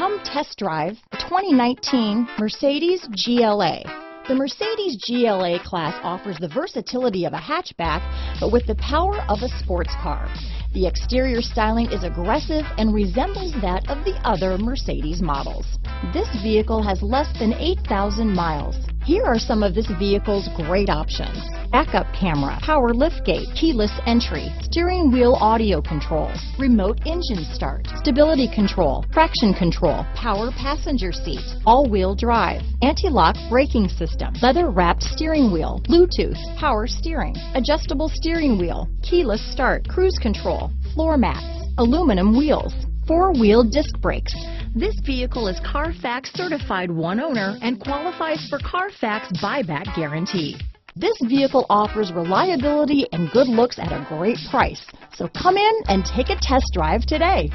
Come test drive the 2019 Mercedes GLA. The Mercedes GLA class offers the versatility of a hatchback, but with the power of a sports car. The exterior styling is aggressive and resembles that of the other Mercedes models. This vehicle has less than 8,000 miles. Here are some of this vehicle's great options. Backup camera, power liftgate, keyless entry, steering wheel audio controls, remote engine start, stability control, traction control, power passenger seat, all-wheel drive, anti-lock braking system, leather-wrapped steering wheel, Bluetooth, power steering, adjustable steering wheel, keyless start, cruise control, floor mats, aluminum wheels, four-wheel disc brakes. This vehicle is Carfax certified one owner and qualifies for Carfax buyback guarantee. This vehicle offers reliability and good looks at a great price. So come in and take a test drive today.